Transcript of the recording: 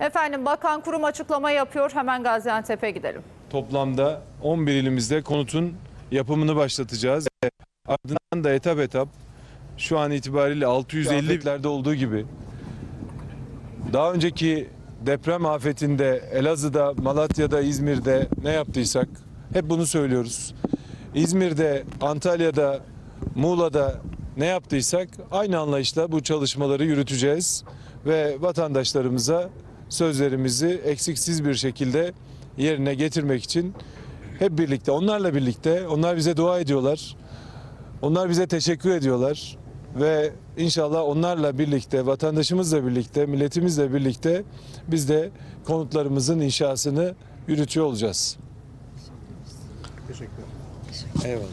Efendim bakan kurum açıklama yapıyor. Hemen Gaziantep'e gidelim. Toplamda 11 ilimizde konutun yapımını başlatacağız. Ardından da etap etap şu an itibariyle 650'lerde olduğu gibi daha önceki deprem afetinde Elazığ'da, Malatya'da, İzmir'de ne yaptıysak hep bunu söylüyoruz. İzmir'de, Antalya'da, Muğla'da ne yaptıysak aynı anlayışla bu çalışmaları yürüteceğiz ve vatandaşlarımıza sözlerimizi eksiksiz bir şekilde yerine getirmek için hep birlikte onlarla birlikte onlar bize dua ediyorlar. Onlar bize teşekkür ediyorlar ve inşallah onlarla birlikte, vatandaşımızla birlikte, milletimizle birlikte biz de konutlarımızın inşasını yürütüyor olacağız. Teşekkürler. Eyvallah.